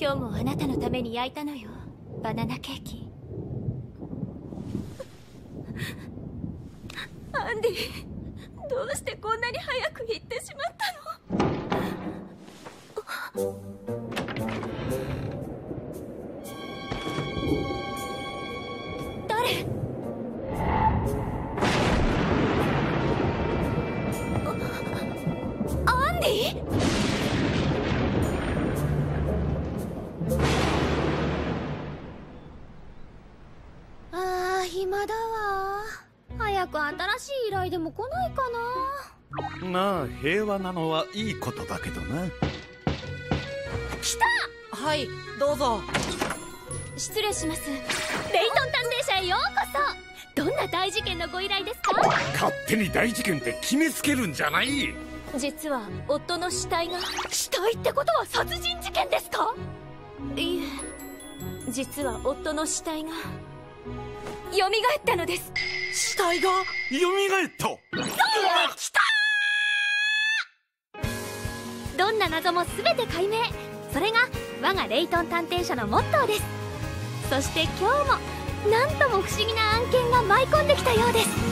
今日もあなたのために焼いたのよ。バナナケーキ。アンディどうしてこんなに早く行ってしまったの？く新しい依頼でも来ないかな。まあ平和なのはいいことだけどな。はいどうぞ。失礼します。レイトン探偵社へようこそ。どんな大事件のご依頼ですか？勝手に大事件って決めつけるんじゃない！実は夫の死体が死体ってことは殺人事件ですか？いえ実は夫の死体が蘇ったのです。死体が蘇った。どんな謎も全て解明。それが我がレイトン探偵社のモットーです。そして今日もなんとも不思議な案件が舞い込んできたようです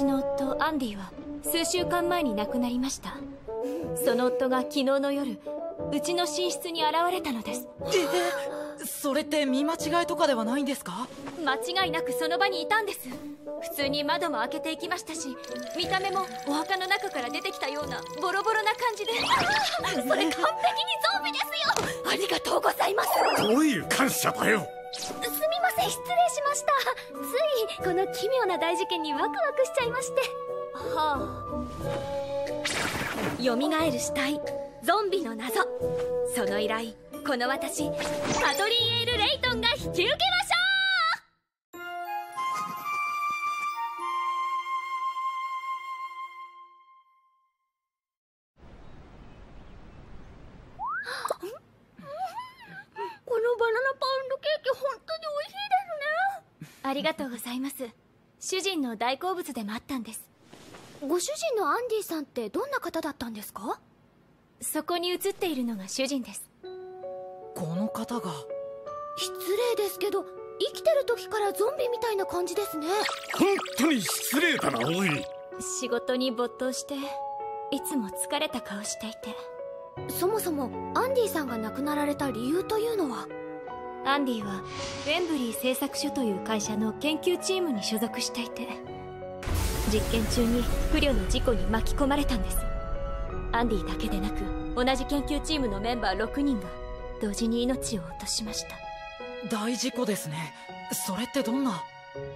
私の夫アンディは数週間前に亡くなりました。その夫が昨日の夜うちの寝室に現れたのです。えそれって見間違いとかではないんですか？間違いなくその場にいたんです。普通に窓も開けていきましたし見た目もお墓の中から出てきたようなボロボロな感じで。あーそれ完璧にゾンビですよ！ありがとうございます。どういう感謝だよすみません失礼しました。ついこの奇妙な大事件にワクワクしちゃいまして。はあ。よみがえる死体ゾンビの謎。その依頼この私パトリーエール・レイトンが引き受けますありがとうございます。主人の大好物でもあったんです。ご主人のアンディさんってどんな方だったんですか？そこに写っているのが主人です。この方が。失礼ですけど生きてる時からゾンビみたいな感じですね。本当に失礼だなおい。仕事に没頭していつも疲れた顔していて。そもそもアンディさんが亡くなられた理由というのは？アンディはウェンブリー製作所という会社の研究チームに所属していて実験中に不慮の事故に巻き込まれたんです。アンディだけでなく同じ研究チームのメンバー6人が同時に命を落としました。大事故ですね。それってどんな？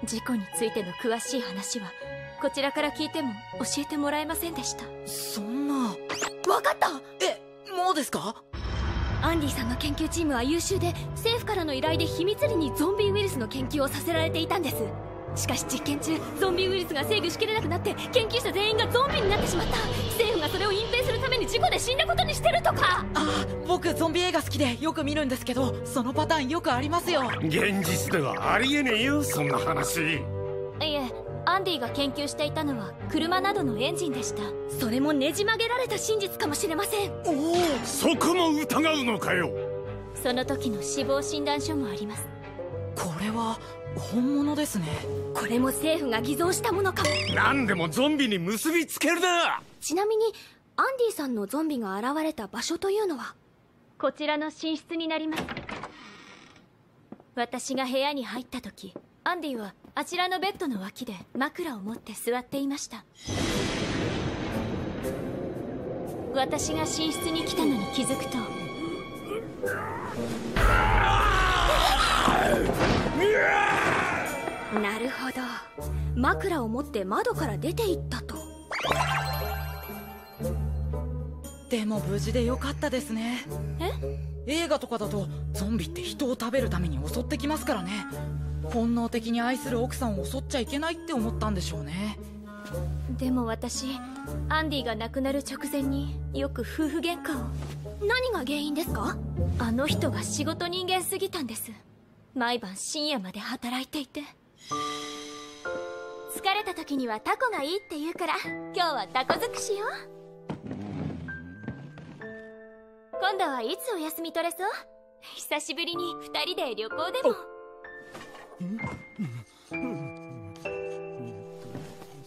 事故についての詳しい話はこちらから聞いても教えてもらえませんでした。そんな。わかった！えもうですか？アンディさんの研究チームは優秀で政府からの依頼で秘密裏にゾンビウイルスの研究をさせられていたんです。しかし実験中ゾンビウイルスが制御しきれなくなって研究者全員がゾンビになってしまった。政府がそれを隠蔽するために事故で死んだことにしてるとかあ僕ゾンビ映画好きでよく見るんですけどそのパターンよくありますよ。現実ではありえねえよそんな話。いえアンディが研究していたのは車などのエンジンでした。それもねじ曲げられた真実かもしれません。そこも疑うのかよ。その時の死亡診断書もあります。これは本物ですね。これも政府が偽造したものかも。何でもゾンビに結びつけるな。ちなみにアンディさんのゾンビが現れた場所というのは？こちらの寝室になります。私が部屋に入った時アンディはあちらのベッドの脇で枕を持って座っていました。私が寝室に来たのに気づくと。なるほど。枕を持って窓から出て行ったと。でも無事でよかったですね。え？映画とかだとゾンビって人を食べるために襲ってきますからね本能的に愛する奥さんを襲っちゃいけないって思ったんでしょうね。でも私アンディが亡くなる直前によく夫婦喧嘩を。何が原因ですか？あの人が仕事人間すぎたんです。毎晩深夜まで働いていて。疲れた時にはタコがいいって言うから今日はタコ尽くしよ今度はいつお休み取れそう？久しぶりに2人で旅行でも。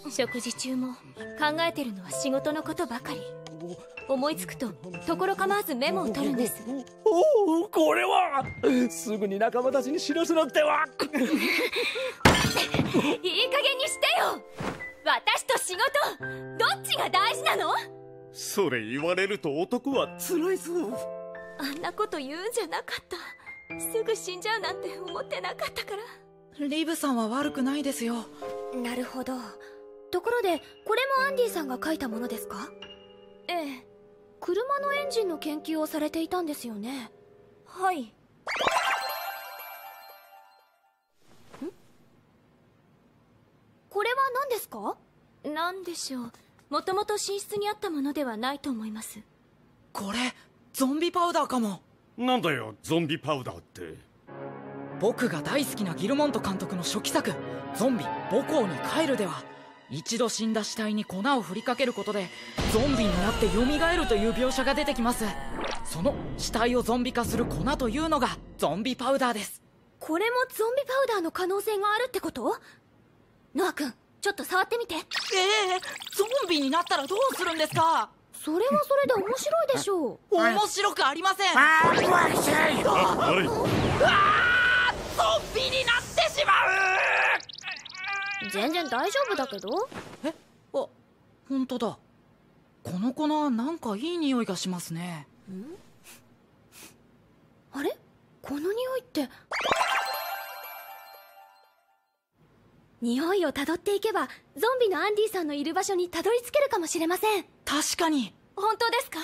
食事中も考えてるのは仕事のことばかり。思いつくとところ構わずメモを取るんです。おおこれはすぐに仲間たちに知らせなくては。いい加減にしてよ。私と仕事どっちが大事なの？それ言われると男は辛いぞ。あんなこと言うんじゃなかったすぐ死んじゃうなんて思ってなかったから。リブさんは悪くないですよ。なるほど。ところでこれもアンディさんが書いたものですか？ええ。車のエンジンの研究をされていたんですよね。はい。これは何ですか？なんでしょう。もともと寝室にあったものではないと思います。これゾンビパウダーかもなんだよゾンビパウダーって。僕が大好きなギルモント監督の初期作「ゾンビ母校に帰る」では一度死んだ死体に粉を振りかけることでゾンビになって蘇るという描写が出てきます。その死体をゾンビ化する粉というのがゾンビパウダーです。これもゾンビパウダーの可能性があるってこと？ノア君ちょっと触ってみて。ええゾンビになったらどうするんですか？それはそれで面白いでしょう。面白くありません。ああれ？ゾンビになってしま全然大丈夫だけど。うえ？あ本当だ。この粉なんかいい匂いがしますね。あれ？この匂いって。匂いをたどっていけばゾンビのアンディさんのいる場所にたどり着けるかもしれません。確かに本当ですか？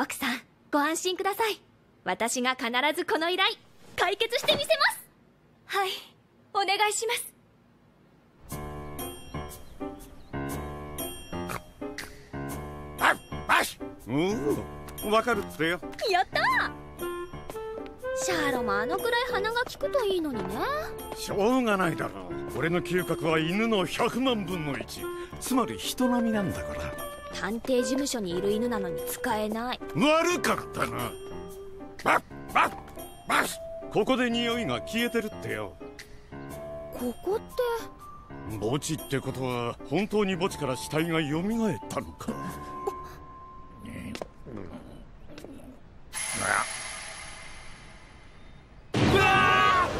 奥さんご安心ください。私が必ずこの依頼解決してみせます。はいお願いします。ああしおおわかるってよ。やったシャーロもあのくらい鼻が利くといいのにね。しょうがないだろう。俺の嗅覚は犬の100万分の1つまり人並みなんだから探偵事務所にいる犬なのに使えない。悪かったな。バッバッバッここで匂いが消えてるってよ。ここって？墓地ってことは本当に墓地から死体が蘇ったのか？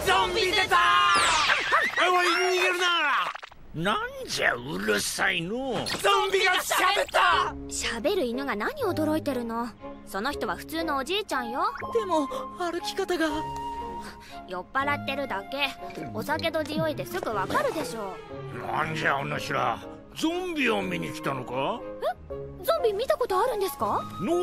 ゾンビ出たおい逃げるななんじゃうるさいの。ゾンビが喋った。喋る犬が何驚いてるの？その人は普通のおじいちゃんよ。でも歩き方が。酔っ払ってるだけ。お酒と匂いですぐわかるでしょなんじゃお主らゾンビを見に来たのか？ゾンビ見たことあるんですか？のう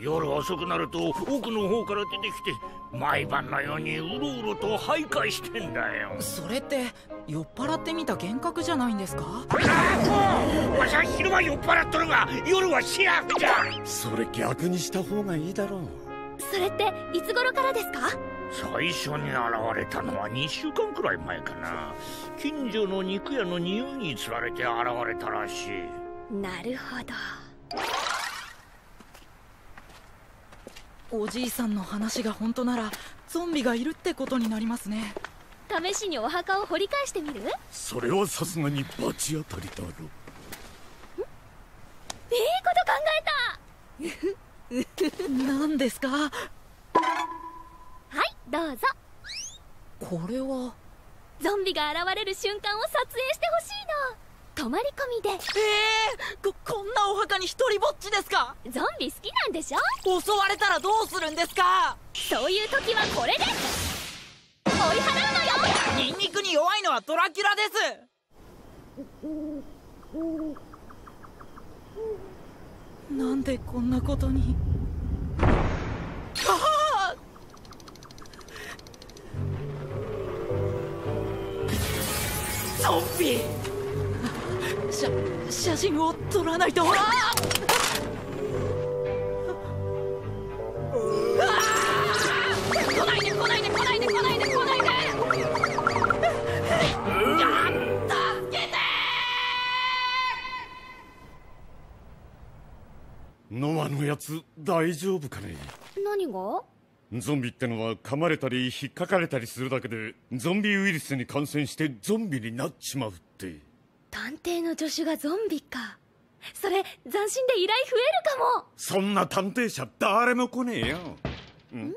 夜遅くなると奥の方から出てきて毎晩のようにうろうろと徘徊してんだよ。それって酔っ払ってみた幻覚じゃないんですか？わしは昼間酔っ払っとるが夜はシラフじゃ。それ逆にした方がいいだろう。それっていつ頃からですか？最初に現れたのは2週間くらい前かな。近所の肉屋の匂いにつられて現れたらしい。なるほど。おじいさんの話が本当ならゾンビがいるってことになりますね。試しにお墓を掘り返してみる？それはさすがに罰当たりだろいいこと考えた！何ですか？はいどうぞ。これは？ゾンビが現れる瞬間を撮影してほしいの。泊まり込みで。ええここんなお墓に一人ぼっちですか？ゾンビ好きなんでしょ？襲われたらどうするんですか？そういう時はこれで。追い払うのよ。ニンニクに弱いのはドラキュラです。なんでこんなことに？真を撮らないと。ああ来ないで来ないで来ないで来ないで来ないでノアのやつ大丈夫かね？何が？ゾンビってのは噛まれたり引っかかれたりするだけでゾンビウイルスに感染してゾンビになっちまうって探偵の助手がゾンビか。それ斬新で依頼増えるかも。そんな探偵者誰も来ねえよ。ん。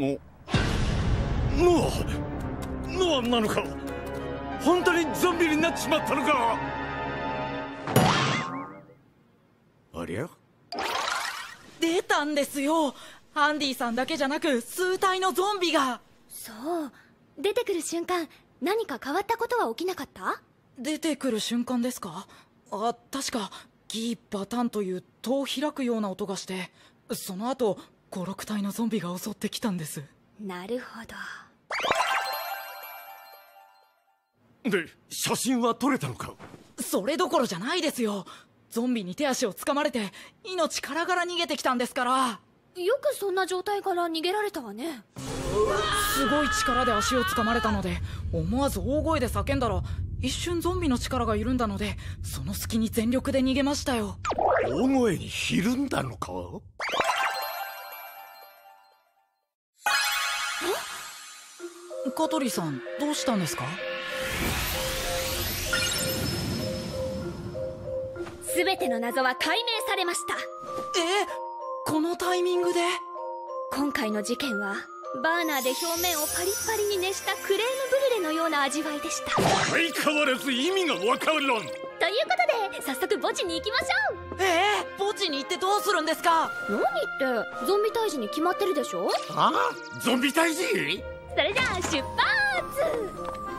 お。ノアノアなのか。本当にゾンビになっちまったのか。ありゃ？出たんですよ。アンディさんだけじゃなく数体のゾンビが。そう。出てくる瞬間何か変わったことは起きなかった？出てくる瞬間ですか？あ確かギーバタンという戸を開くような音がしてその後56体のゾンビが襲ってきたんです。なるほど。で写真は撮れたのか？それどころじゃないですよ。ゾンビに手足をつかまれて命からがら逃げてきたんですから。よくそんな状態から逃げられたわねすごい力で足をつかまれたので思わず大声で叫んだら一瞬ゾンビの力が緩んだのでその隙に全力で逃げましたよ。大声にひるんだのか？香取さんどうしたんですか？全ての謎は解明されました。え？このタイミングで？今回の事件はバーナーで表面をパリッパリに熱したクレームブリュレのような味わいでした。というこ相変わらず意味がわからん。とで早速墓地に行きましょう。ええ墓地に行ってどうするんですか？何ってゾンビ退治に決まってるでしょあゾンビ退治？それじゃあ出発。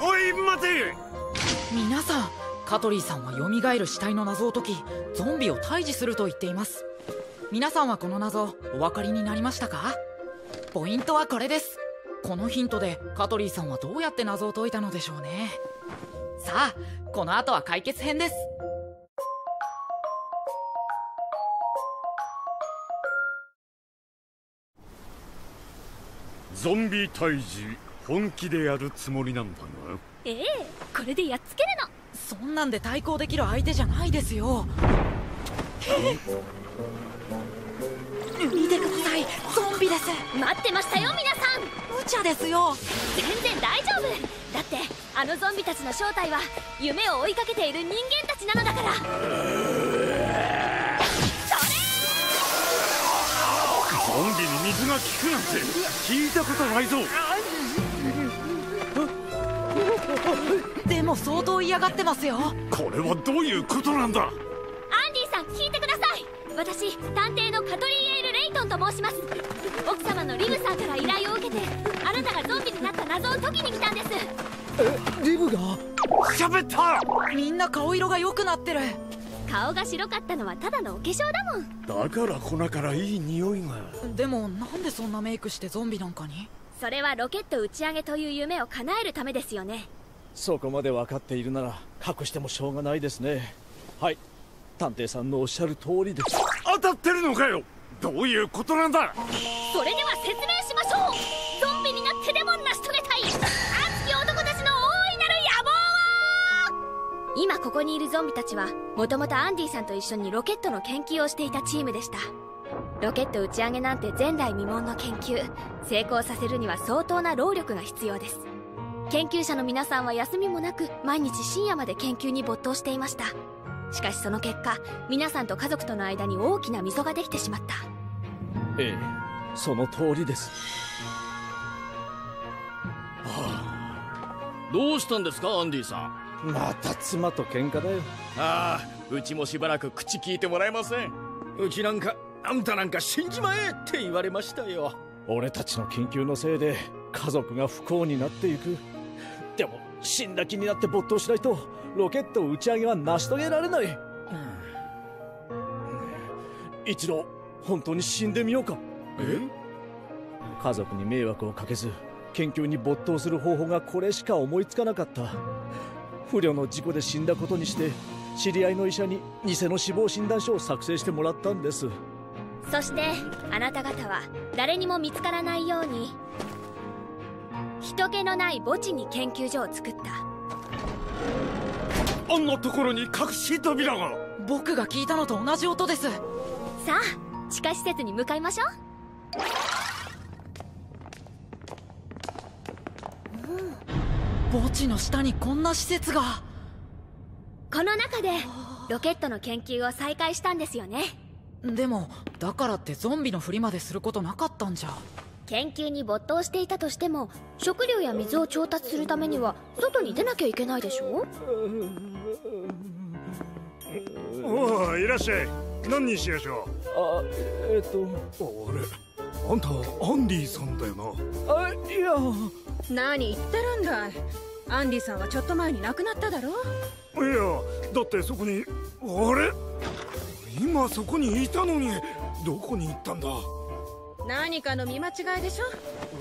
おい待て。皆さんカトリーさんは蘇る死体の謎を解きゾンビを退治すると言っています。皆さんはこの謎お分かりになりましたか？ポイントはこれです。このヒントでカトリーさんはどうやって謎を解いたのでしょうね。さあこの後は解決編です。ゾンビ退治本気でやるつもりなんだな。ええこれでやっつけるそんなんで対抗できる相手じゃないですよ見てくださいゾンビです。の待ってましたよ皆さん。無茶ですよ。全然大丈夫。だってあのゾンビたちの正体は夢を追いかけている人間たちなのだから。それゾンビに水が効くなんて聞いたことないぞ。でも相当嫌がってますよ。これはどういうことなんだ？アンディさん聞いてください。私探偵のカトリー・エトンと申します。奥様のリムさんから依頼を受けてあなたがゾンビになった謎を解きに来たんです。リブが？喋った。みんな顔色が良くなってる。顔が白かったのはただのお化粧だもん。だから粉からいい匂いが。でもなんでそんなメイクしてゾンビなんかに？それはロケット打ち上げという夢を叶えるためですよね。そこまで分かっているなら隠してもしょうがないですね。はい。探偵さんのおっしゃる通りです。当たってるのかよどういうことなんだ？それでは説明しましょう。ゾンビになってでも成し遂げたい。熱き男たちの大いなる野望を。今ここにいるゾンビたちはもともとアンディさんと一緒にロケットの研究をしていたチームでした。ロケット打ち上げなんて前代未聞の研究。成功させるには相当な労力が必要です。研究者の皆さんは休みもなく毎日深夜まで研究に没頭していました。しかしその結果皆さんと家族との間に大きな溝ができてしまった。ええその通りです。どうしたんですかアンディさん？また妻と喧嘩だよ。ああうちもしばらく口聞いてもらえません。うちなんかあんたなんか死んじまえって言われましたよ。俺たちの研究のせいで家族が不幸になっていく。でも死んだ気になって没頭しないとロケット打ち上げは成し遂げられない、一度本当に死んでみようか。え？家族に迷惑をかけず研究に没頭する方法がこれしか思いつかなかった。不慮の事故で死んだことにして知り合いの医者に偽の死亡診断書を作成してもらったんです。そしてあなた方は誰にも見つからないように人気のない墓地に研究所を作った。あんなところに隠し扉が。僕が聞いたのと同じ音です。さあ地下施設に向かいましょう。墓地の下にこんな施設が。この中でロケットの研究を再開したんですよね。でもだからってゾンビのふりまですることなかったんじゃ研究に没頭していたとしても食料や水を調達するためには外に出なきゃいけないでしょ？おおいらっしゃい。何にしやしょあえっ、と。うあれあんたアンディさんだよな。あいや。何言ってるんだ。いアンディさんはちょっと前に亡くなっただろ？いやだってそこにあれ？今そこにいたのにどこに行ったんだ？何かの見間違いでしょ？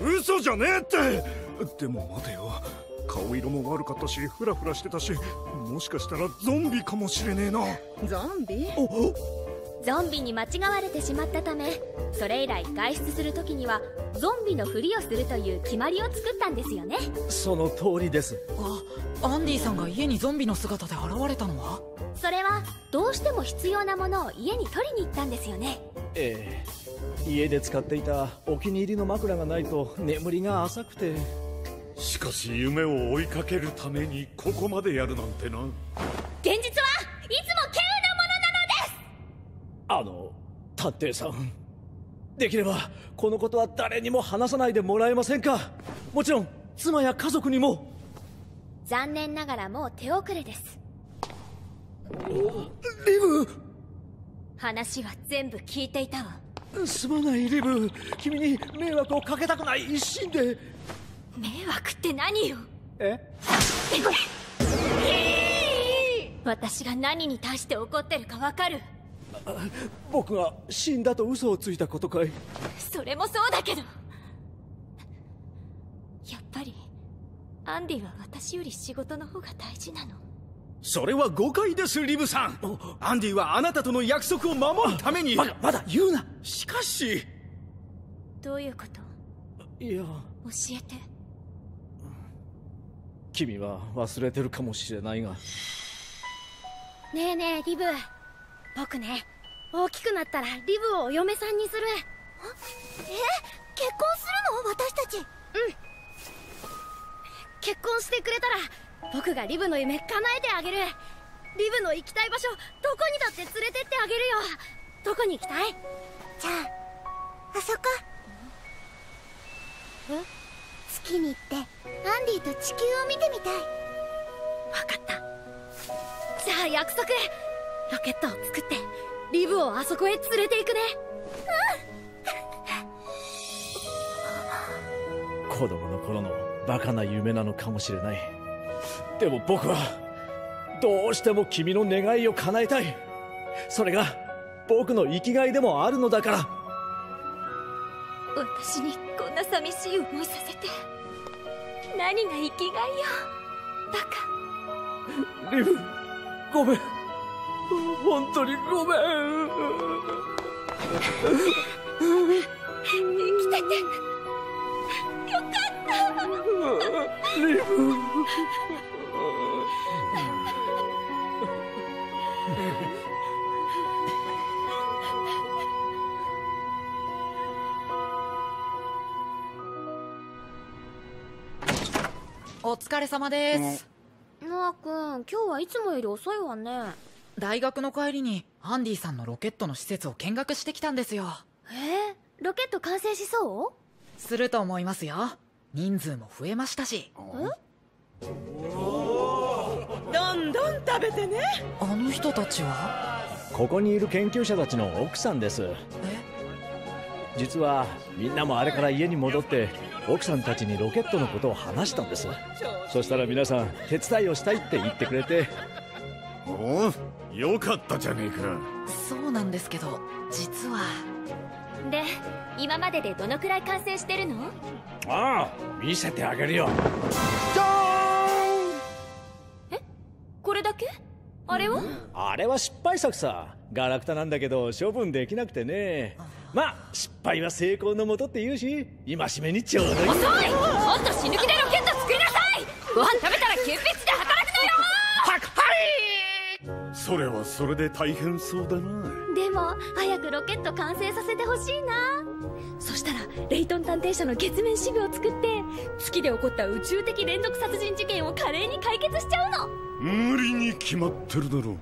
嘘じゃねえって！でも待てよ。顔色も悪かったしフラフラしてたしもしかしたらゾンビかもしれねえな。ゾンビ？おゾンビに間違われてしまったためそれ以来外出する時にはゾンビのふりをするという決まりを作ったんですよね。その通りです。あアンディさんが家にゾンビの姿で現れたのは？それはどうしても必要なものを家に取りに行ったんですよね。ええ家で使っていたお気に入りの枕がないと眠りが浅くて。しかし夢を追いかけるためにここまでやるなんてな。現実はいつも稀有なものなのです。あの探偵さん。できればこのことは誰にも話さないでもらえませんか？もちろん妻や家族にも。残念ながらもう手遅れです。リブ話は全部聞いていたわすまないリブ。君に迷惑をかけたくない一心で。迷惑って何よ？え？私が何に対して怒ってるかわかる？僕が死んだと嘘をついたことかい？それもそうだけど。やっぱりアンディは私より仕事の方が大事なのそれは誤解ですリブさん。アンディはあなたとの約束を守るために。まだまだ言うな。しかし。どういうこと？いや。教えて。君は忘れてるかもしれないが。ねえねえリブ。僕ね大きくなったらリブをお嫁さんにする。え？結婚するの？私たち。うん。結婚してくれたら僕がリブの夢叶えてあげる。リブの行きたい場所どこにだって連れてってあげるよ。どこに行きたい？じゃああそこ。え？月に行ってアンディと地球を見てみたい。分かった。じゃあ約束。ロケットを作ってリブをあそこへ連れて行くね。子供の頃のバカな夢なのかもしれないでも僕はどうしても君の願いを叶えたい。それが僕の生きがいでもあるのだから。私にこんな寂しい思いさせて。何が生きがいよ。バカ。リブごめん。本当にごめん。生きててお疲れ様です。ノア君今日はいつもより遅いわね。大学の帰りにアンディさんのロケットの施設を見学してきたんですよ。えー、ロケット完成しそすると思いますよ人数も増えましたし。どんどん食べてね。あの人たちは？ここにいる研究者たちの奥さんです。え？実はみんなもあれから家に戻って奥さんたちにロケットのことを話したんです。そしたら皆さん手伝いをしたいって言ってくれて。おおよかったじゃねえか。そうなんですけど実は。うで今まででどのくらい完成してるの？ああ見せてあげるよ。これだけ？あれは？あれは失敗作さ。ガラクタなんだけど処分できなくてね。まあ失敗は成功のもとって言うし今しめにちょうどいい。遅い！もっと死ぬ気でロケット作りなさい！ご飯食べたら急ピッチで働くのよそれはそれで大変そうだな。でも早くロケット完成させてほしいな。そしたらレイトン探偵社の月面支部を作って月で起こった宇宙的連続殺人事件を華麗に解決しちゃうの。無理に決まってるだろう